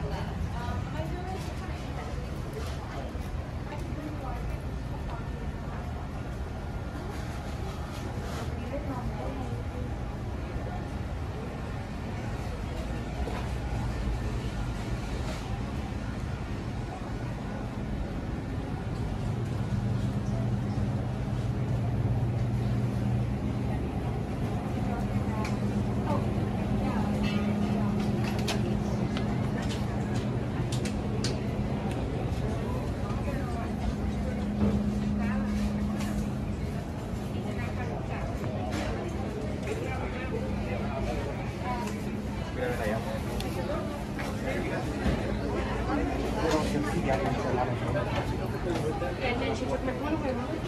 เป็ Thank you.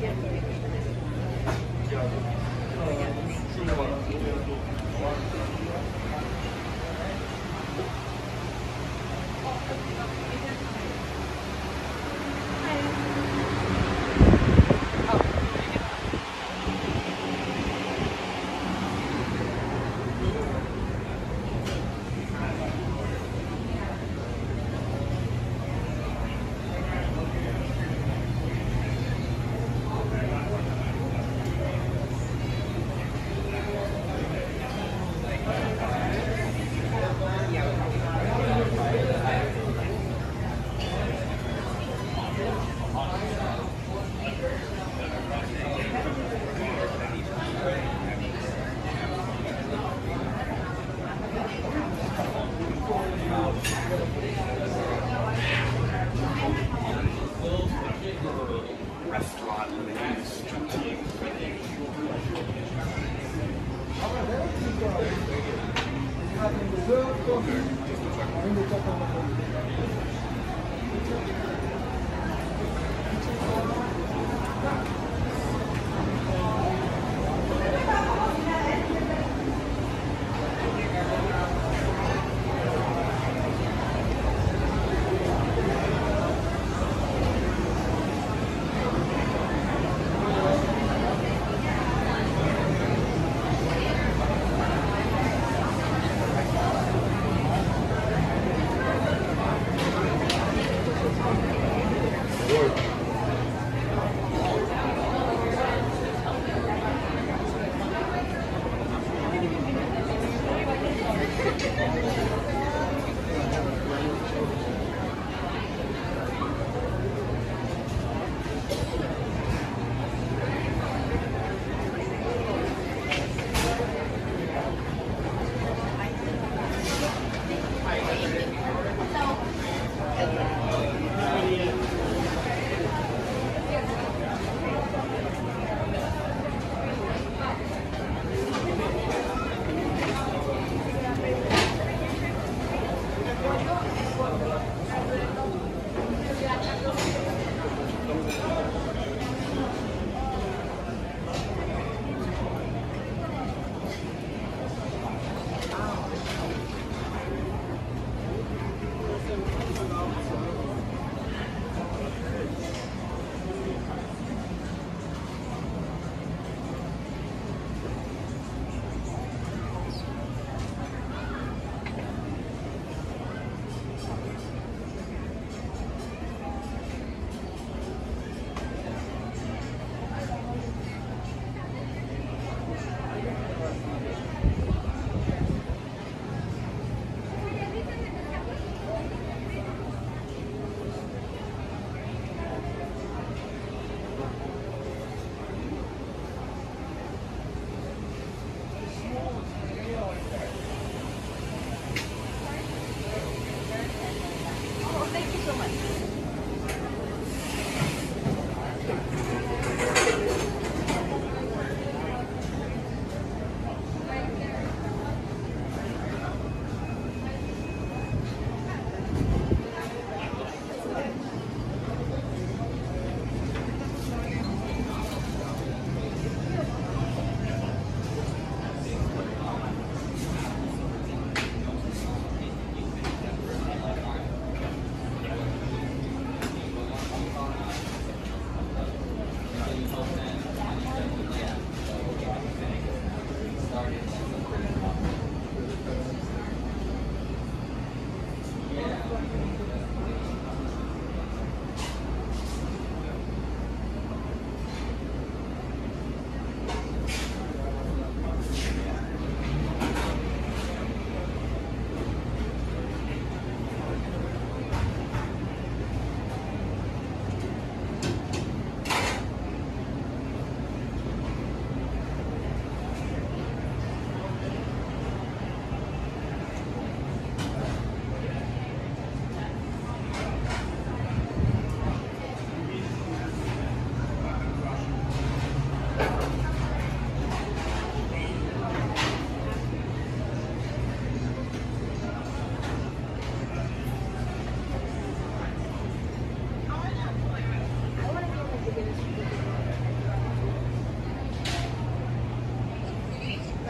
Yeah. Deux coffres. Un de quatre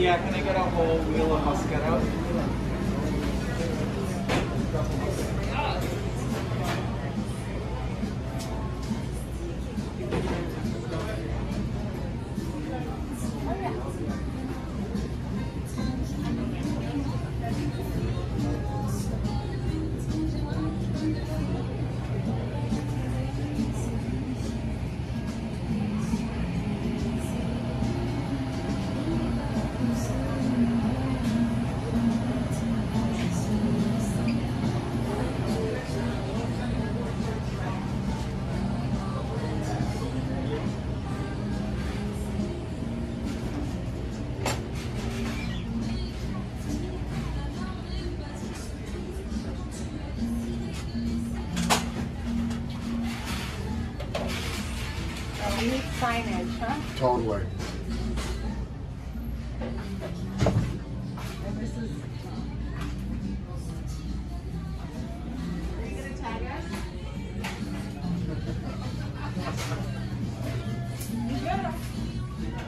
Yeah, can I get a whole wheel of Moscato? Us?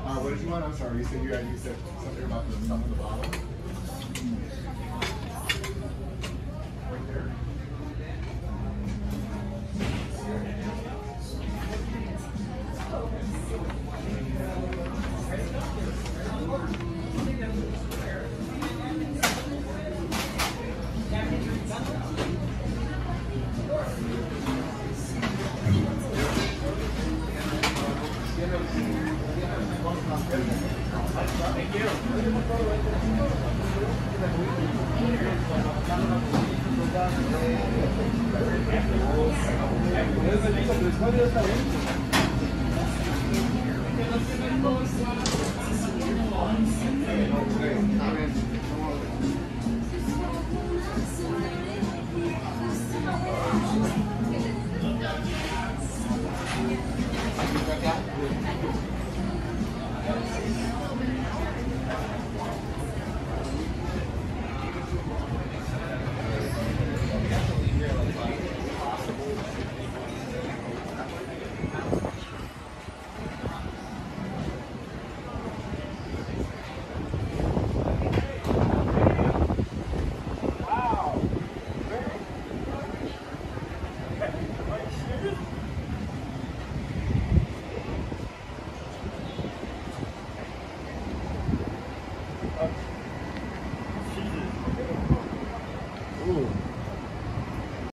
Uh, what did you want? I'm sorry. You said you had you said something about the some of the bottle. A ver.